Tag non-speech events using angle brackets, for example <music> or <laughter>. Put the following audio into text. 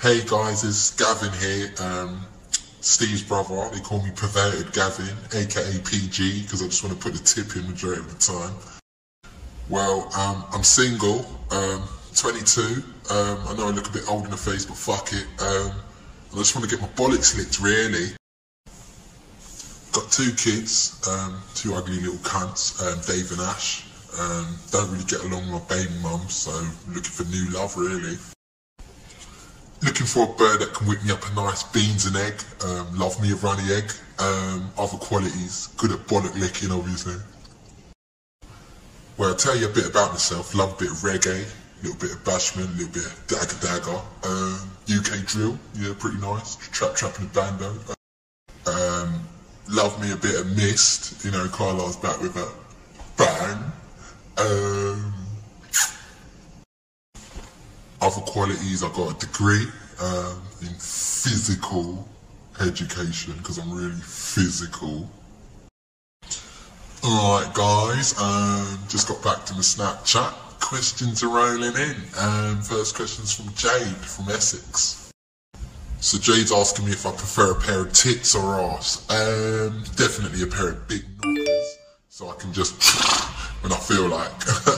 Hey guys, it's Gavin here. Um, Steve's brother. They call me Perverted Gavin, aka PG, because I just want to put the tip in majority of the time. Well, um, I'm single, um, 22. Um, I know I look a bit old in the face, but fuck it. Um, I just want to get my bollocks licked, really. Got two kids, um, two ugly little cunts, Dave and Ash. Don't really get along with my baby mum, so looking for new love, really. Looking for a bird that can whip me up a nice beans and egg. Um, love me a runny egg. Um, other qualities. Good at bollock licking, obviously. Well, I'll tell you a bit about myself. Love a bit of reggae, a little bit of bashment, a little bit of dagger dagger. Um, UK drill, yeah, pretty nice. Trap trap and bando. Um, love me a bit of mist. You know, Carlisle's back with a bang. Um, other qualities, I got a degree um, in physical education because I'm really physical. Alright guys, um, just got back to my Snapchat. Questions are rolling in. Um, first question's from Jade from Essex. So Jade's asking me if I prefer a pair of tits or ass. Um, definitely a pair of big knockers, so I can just <laughs> when I feel like. <laughs>